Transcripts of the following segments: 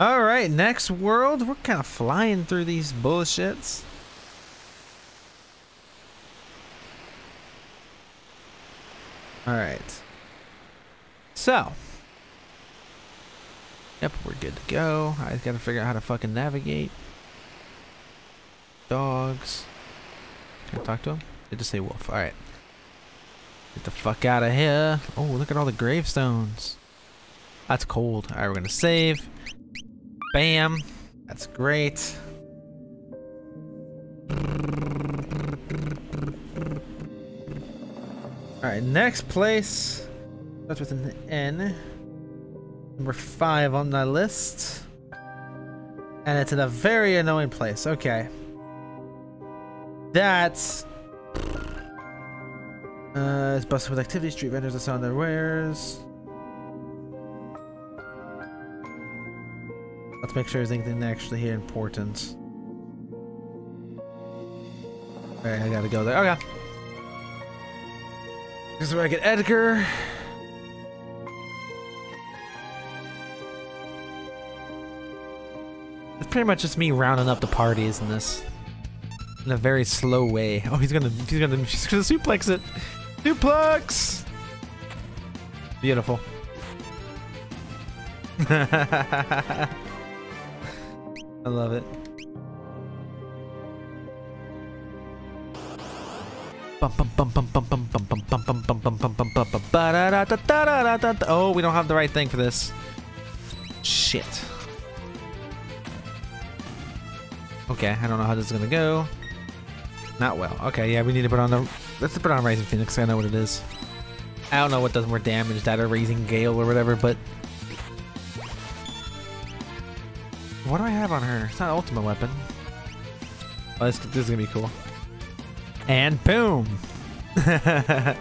All right, next world. We're kind of flying through these bullshits. All right. So. Yep, we're good to go. I gotta figure out how to fucking navigate. Dogs. Can I talk to him? They just say wolf. Alright. Get the fuck out of here. Oh, look at all the gravestones. That's cold. Alright, we're gonna save. Bam. That's great. Alright, next place. Starts with an N. Number five on the list. And it's in a very annoying place. Okay. That's... Uh, it's busted with activity, street vendors that sell their wares. Let's make sure there's anything actually here important. Alright, I gotta go there. Okay. This is where I get Edgar. It's pretty much just me rounding up the parties in this. In a very slow way. Oh, he's gonna, he's gonna, he's gonna suplex it. Suplex! Beautiful. I love it. Oh, we don't have the right thing for this. Shit. Okay, I don't know how this is gonna go. Not well. Okay, yeah, we need to put on the. Let's put on Rising Phoenix. I know what it is. I don't know what does more damage, that or Raising Gale or whatever, but. What do I have on her? It's not ultimate weapon. Oh, this, this is gonna be cool. And boom! I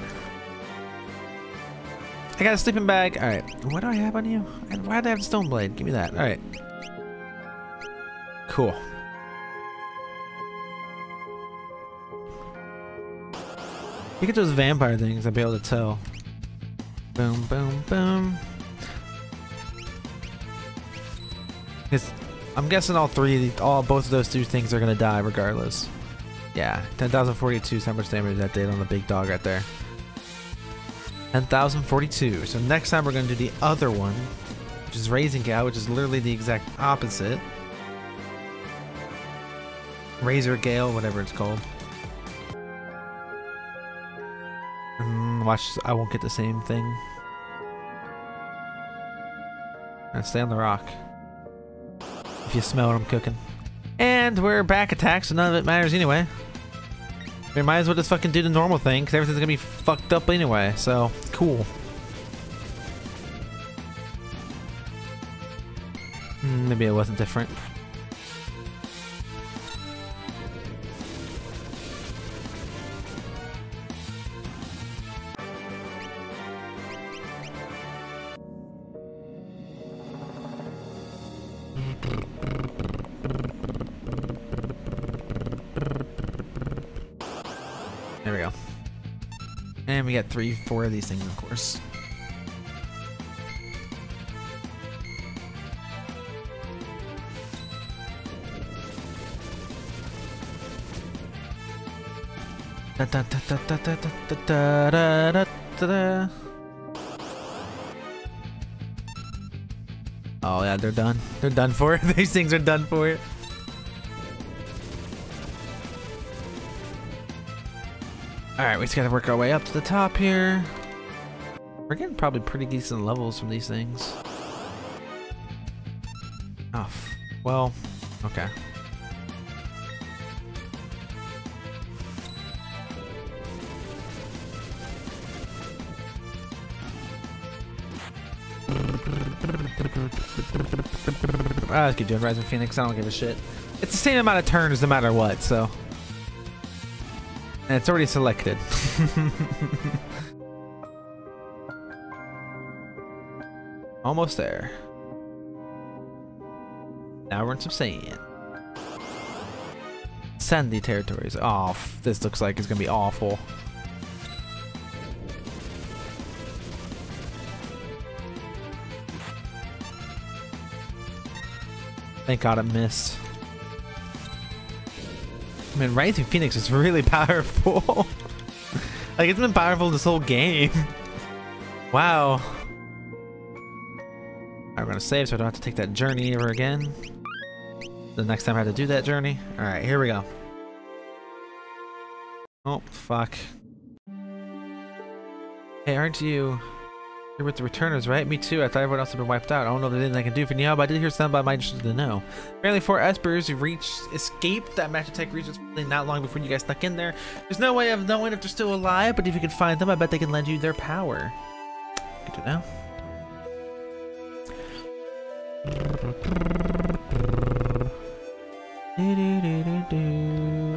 got a sleeping bag. Alright, what do I have on you? And why do I have a Stone Blade? Give me that. Alright. Cool. Look at those vampire things, I'd be able to tell. Boom, boom, boom. It's, I'm guessing all three, all both of those two things are gonna die regardless. Yeah, 10,042 is how much damage that did on the big dog right there. 10,042. So next time we're gonna do the other one, which is Raising Gale, which is literally the exact opposite. Razor Gale, whatever it's called. Mm, watch, I won't get the same thing. And stay on the rock. If you smell what I'm cooking. And we're back attack, so none of it matters anyway. We might as well just fucking do the normal thing, because everything's gonna be fucked up anyway, so cool. Mm, maybe it wasn't different. There we go. And we got three, four of these things, of course. Da, da, da, oh yeah, they're done. They're done for. these things are done for. Alright, we just gotta work our way up to the top here. We're getting probably pretty decent levels from these things. Oh, well, okay. Ah, let's keep doing Rising Phoenix. I don't give a shit. It's the same amount of turns no matter what, so. And it's already selected. Almost there. Now we're in some sand. Sandy territories. Oh, this looks like it's gonna be awful. Thank God it missed. I mean, Rising Phoenix is really powerful. like, it's been powerful this whole game. wow. Right, we're gonna save so I don't have to take that journey ever again. The next time I have to do that journey. Alright, here we go. Oh, fuck. Hey, aren't you... You're with the returners, right? Me too. I thought everyone else had been wiped out. I don't know if there's anything I can do for you, but I did hear something about my interested to know. Apparently four Espers reached escaped that Magitek region not long before you guys stuck in there. There's no way of knowing if they're still alive, but if you can find them, I bet they can lend you their power. Good to know.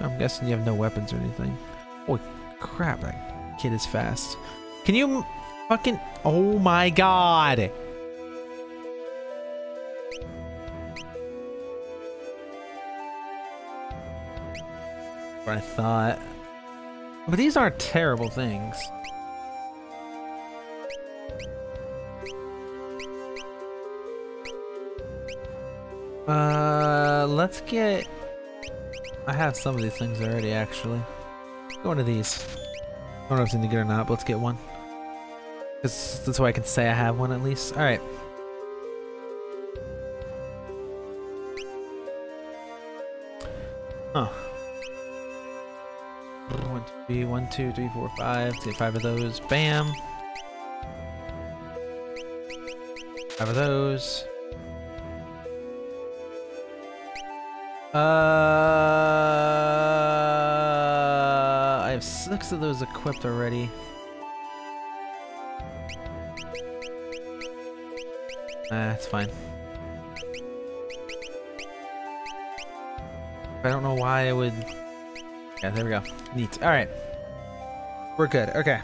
I'm guessing you have no weapons or anything. Holy crap, that kid is fast. Can you Fucking, oh my god. I thought. But these aren't terrible things. Uh, let's get... I have some of these things already, actually. Go into these. I don't know if it's any good or not, but let's get one. That's why I can say I have one at least. Alright. Huh. One, two, three, one, two, three, four, five. Get five of those. Bam. Five of those. Uh, I have six of those equipped already. That's fine. I don't know why I would... Yeah, there we go. Neat. Alright. We're good. Okay.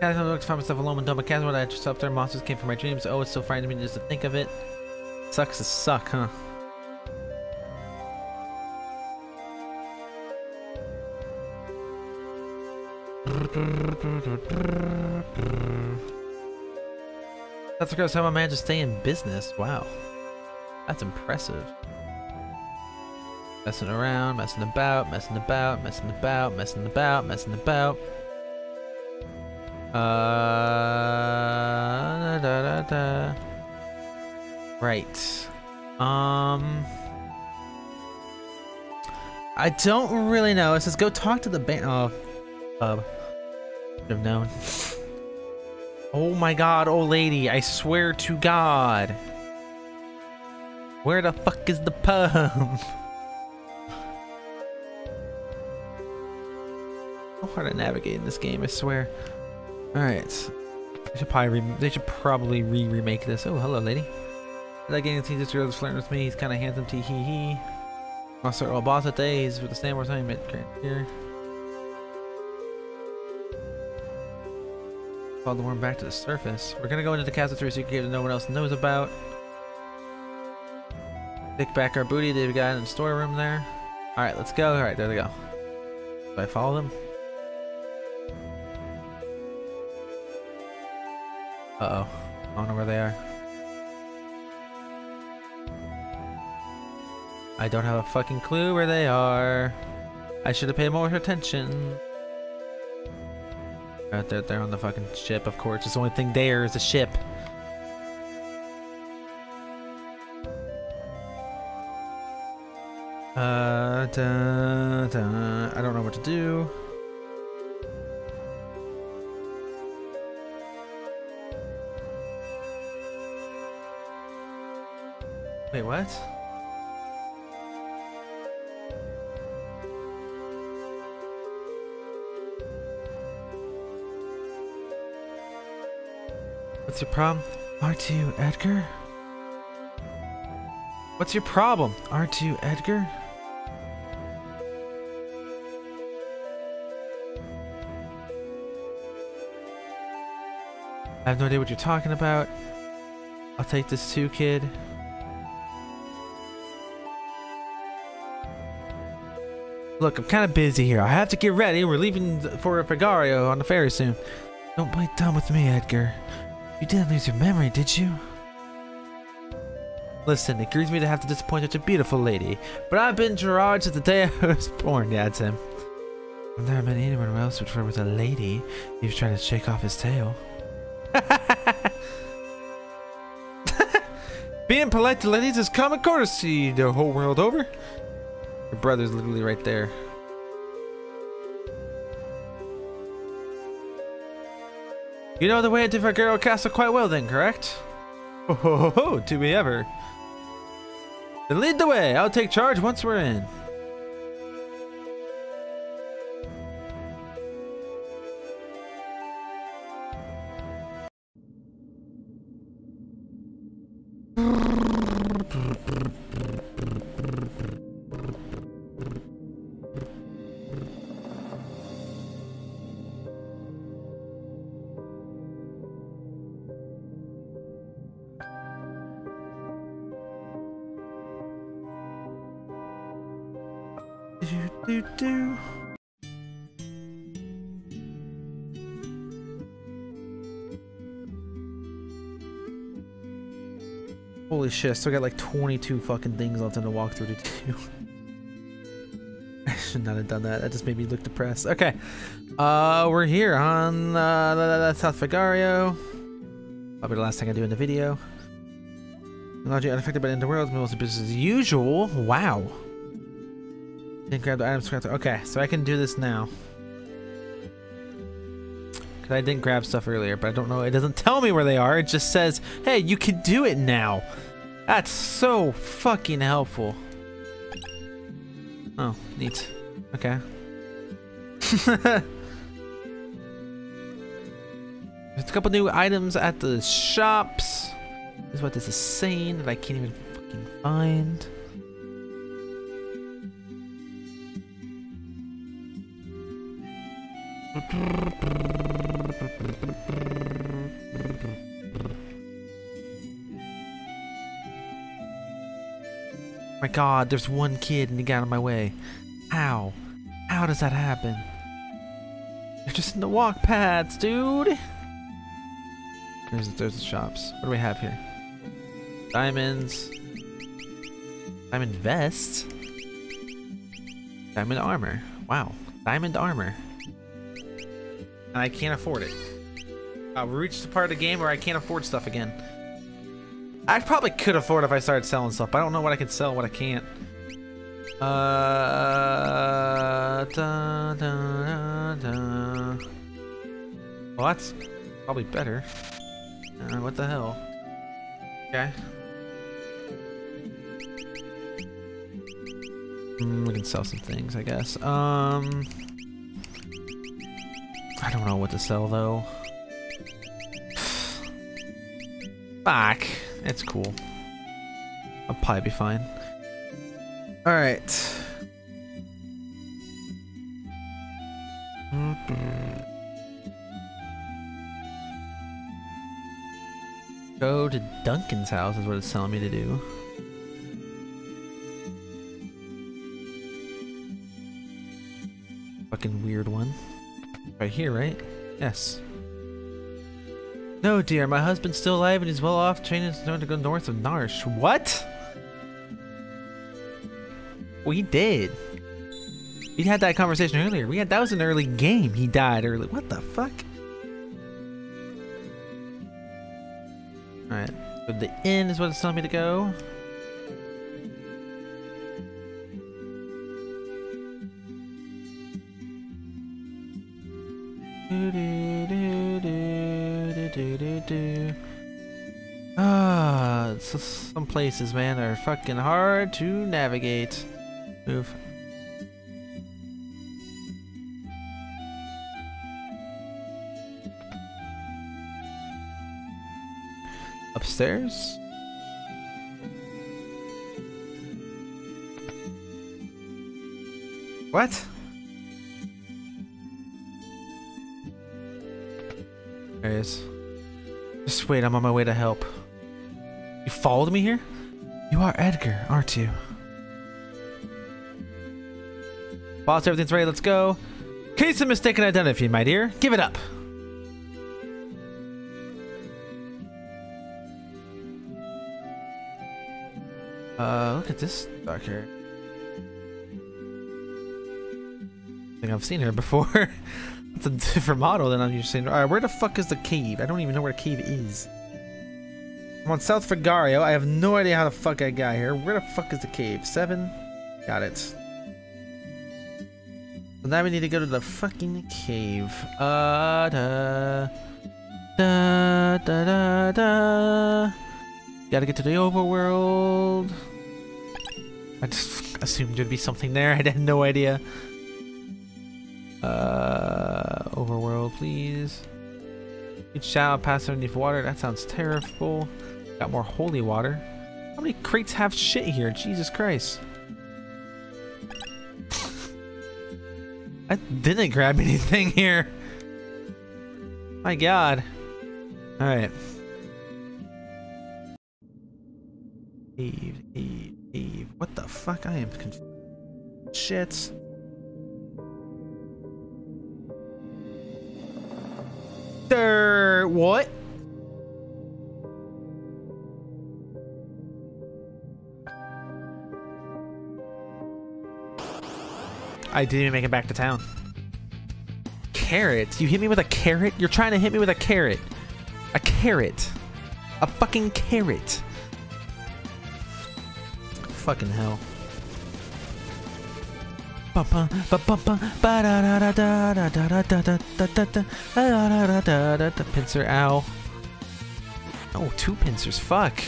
Guys, I looked to find myself alone in Dumba Chasm when I just up there. Monsters came from my dreams. Oh, it's so frightening me just to think of it. Sucks to suck, huh? That's because how I managed to stay in business. Wow. That's impressive. Messing around, messing about, messing about, messing about, messing about, messing about. Uh, da, da, da, Right. Um. I don't really know. It says go talk to the band. Oh, pub. Have known. Oh my god, old lady, I swear to god. Where the fuck is the pub? so hard to navigate in this game, I swear. Alright. They should probably they should probably re-remake this. Oh, hello, lady. I like getting to see this girl that's flirting with me. He's kind of handsome, tee hee hee. I'll start all boss at days with the same more time here. Called the worm back to the surface. We're gonna go into the castle through a secret cave that no one else knows about. Pick back our booty that we got in the storeroom there. Alright, let's go. Alright, there they go. Do I follow them? Uh-oh. I don't know where they are. I don't have a fucking clue where they are. I should have paid more attention. Right there, they're on the fucking ship, of course. It's the only thing there is a ship. Uh, da, da. I don't know what to do. Wait, what? What's your problem? Aren't you Edgar? What's your problem? Aren't you Edgar? I have no idea what you're talking about. I'll take this too, kid. Look, I'm kind of busy here. I have to get ready. We're leaving for Figaro on the ferry soon. Don't play dumb with me, Edgar. You didn't lose your memory, did you? Listen, it grieves me to have to disappoint such a beautiful lady, but I've been Gerad since the day I was born. Yeah, it's him. I've never met anyone else who flirt with a lady. He was trying to shake off his tail. Being polite to ladies is common courtesy the whole world over. Your brother's literally right there. You know the way to Figaro Castle quite well then, correct? Oh, ho, ho, ho, do we ever? Then lead the way. I'll take charge once we're in. Holy shit, I still got like 22 fucking things left in the walkthrough to do. I should not have done that. That just made me look depressed. Okay. Uh, we're here on uh, South Figaro. Probably the last thing I do in the video. Technology unaffected by the underworld, mostly business as usual. Wow. Didn't grab the items. Okay, so I can do this now. I didn't grab stuff earlier, but I don't know. It doesn't tell me where they are. It just says, "Hey, you can do it now." That's so fucking helpful. Oh, neat. Okay. There's a couple new items at the shops. This is what this is saying that I can't even fucking find. My god, there's one kid and he got in my way. How? How does that happen? They're just in the walk paths, dude! There's, there's the shops. What do we have here? Diamonds. Diamond vest. Diamond armor. Wow. Diamond armor. And I can't afford it. Uh, we reached the part of the game where I can't afford stuff again. I probably could afford if I started selling stuff, I don't know what I can sell, what I can't. Uh, da, da, da, Well, that's probably better. Uh, what the hell? Okay. Mm, we can sell some things, I guess. Um, I don't know what to sell though. Fuck. It's cool. I'll probably be fine. Alright. Go to Duncan's house is what it's telling me to do. Fucking weird one. Right here, right? Yes. No, dear, my husband's still alive and he's well off training is known to go north of Narshe. What? We did. We had that conversation earlier. We had that was an early game. He died early. What the fuck? Alright. The inn is what it's telling me to go. Places, man, are fucking hard to navigate. Move. Upstairs? What? There he is. Just wait, I'm on my way to help. You followed me here? You are Edgar, aren't you? Boss, everything's ready. Let's go. Case of mistaken identity, my dear. Give it up. Uh, look at this dark hair. I think I've seen her before. it's a different model than I'm used to seeing. Alright, where the fuck is the cave? I don't even know where the cave is. I'm on South Figaro. I have no idea how the fuck I got here. Where the fuck is the cave? Seven? Got it. So now we need to go to the fucking cave. Uh, da, da, da, da, da. Gotta get to the overworld. I just assumed there'd be something there. I had no idea. Uh, overworld, please. Each shout pass underneath water. That sounds terrible. Got more holy water. How many crates have shit here? Jesus Christ. I didn't grab anything here. My god. Alright. Eve, Eve, Eve. What the fuck? I am confused. Shit. There. What? I didn't even make it back to town. Carrot? You hit me with a carrot? You're trying to hit me with a carrot. A carrot. A fucking carrot. Fucking hell. Pincer, ow. Oh, two pincers, fuck.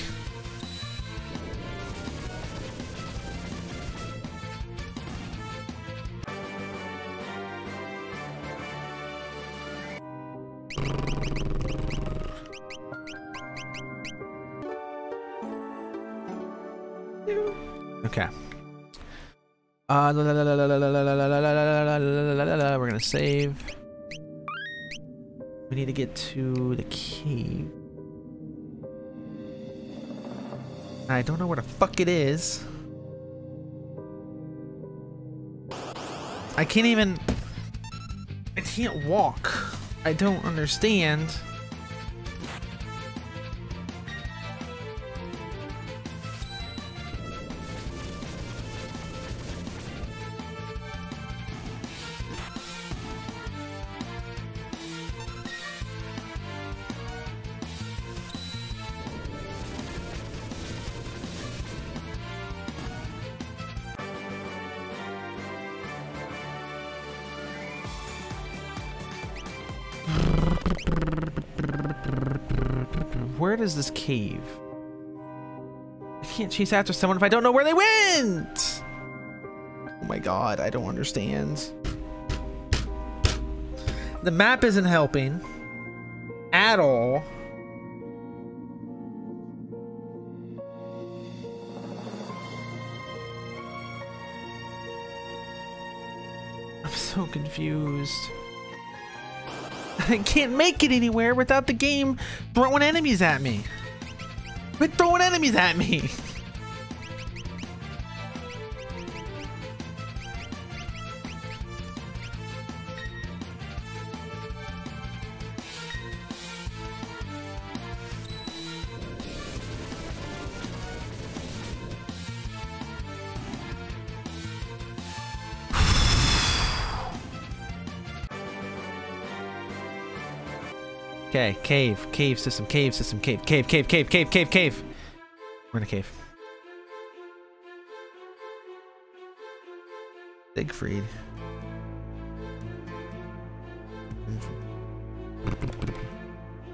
Okay. Uh, we're gonna save. We need to get to the cave. I don't know where the fuck it is. I can't even... I can't walk. I don't understand. Where is this cave? I can't chase after someone if I don't know where they went! Oh my god, I don't understand. The map isn't helping. At all. I'm so confused. I can't make it anywhere without the game throwing enemies at me. Quit throwing enemies at me. Okay, cave, cave system, cave system, cave, cave, cave, cave, cave, cave, cave. We're in a cave. Siegfried.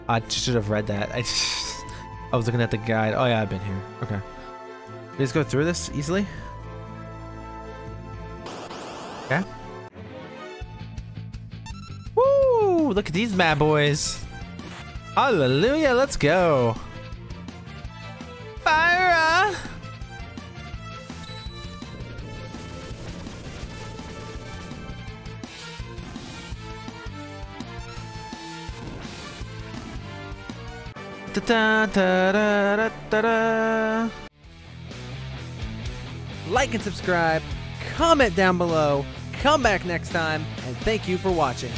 I should have read that. I just, I was looking at the guide. Oh yeah, I've been here. Okay. Let's go through this easily. Okay. Woo! Look at these mad boys. Hallelujah, let's go. Fire! Da da da. Like and subscribe, comment down below, come back next time, and thank you for watching.